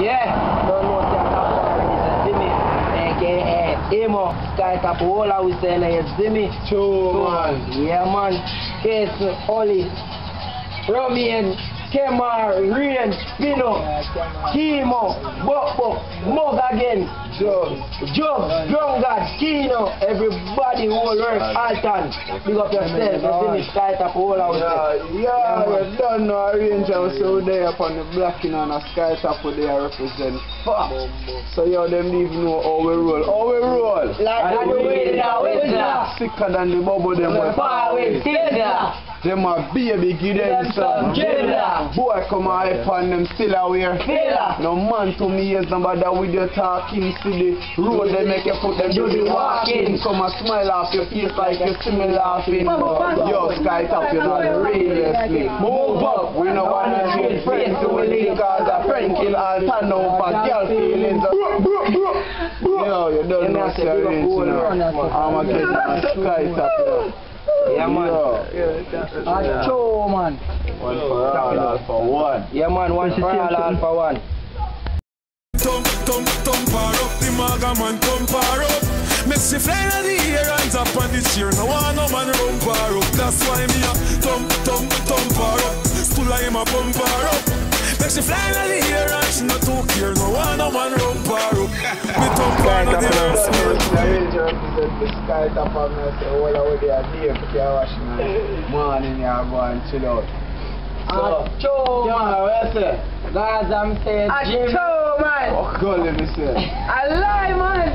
Yeah, don't know what you're talking about. See me? AKA Emo, Skiitop we say, see me? True, man. Yeah, man. Case, Oli, Kemar, Rain, Spino, Kimo, again, Drugs. Job, Drungard, Kino, everybody who work Alton. Big up yourself, you me? Uh, sky Top Wola, we say. Yeah, yeah, you don't know a ranger so there upon the blacking on a Skiitop where they represent fuck. So yo them leave know how we roll. How we roll. Like And the we way now, we now. Sicker than the bubble them we Far away, Them a baby give them some. Boy come on hype on them still aware Filler. No man to me is no bother with your talking See the road. They make you put them do the walking. Come and smile off your face like you see me laughing. Yo Skiitop you know the realest Move up. We no wanna show friends to we link Cause a friend kill all turn over girl feelings Yo you don't know serious know. I'ma get my Skiitop yo. Yeah, man. Yo. Acho, ah, man. One for all, all for one. Yeah, man, one for all, all for one. Thump, thump, thump her up, the maga man thump her up. Make she fly in the air and tap on the chair. No one no man rump her up. That's why me a thump, thump, thump her up. School I him a pump her up. Make she fly in the air and she not too care. No one no man rump her up. Me thump her on the dance floor. The ranger the sky of me. Say, well, I would have day for car wash man. Morning, you go and chill out. So, Acho, yeah, what you say? Guys, I'm saying, Jim. Acho, man. Oh, God, let me say. I lie, man.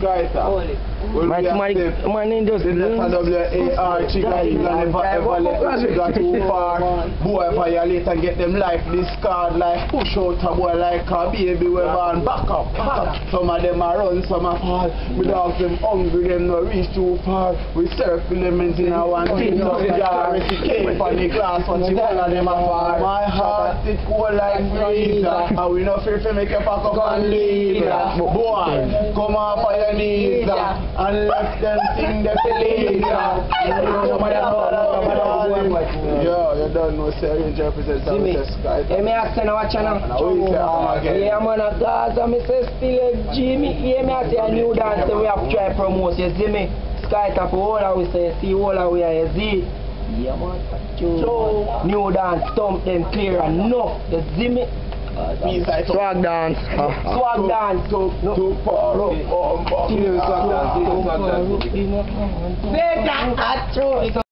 Sky. Will My, my, my name just The letter W-A-R, chica, you can never ever let the chica too far. Boy, violate and get them life discard like push out a boy like a baby we born. back up, back up. Some of them a run, some a fall. We dogs them hungry, them no reach too far. We circle them in a one thing, no jar, if you came for the glass, what you one of them a fall. My heart it cold like freezer, and we no fear to make you pack up and leave. Boy, come off of your knees them sing the feelings. Yo, you don't know, say Ranger represents See me? the sky. Hey, me ask you now, watch you now. Now we say Armageddon. Yeah, man, a Gaza, me say still Jimmy. Yeah, me I say a new dance we have to try promote. You see me? Skiitop all that we say, see all that we are, you see? Yeah, man, Acho. New dance, stump them clear enough. You see me? Peace, I talk. Swag dance. Ah, ah. Eh. Swag dance. Too, too far up, Swag swag dance, swag dance. dance. Big Acho.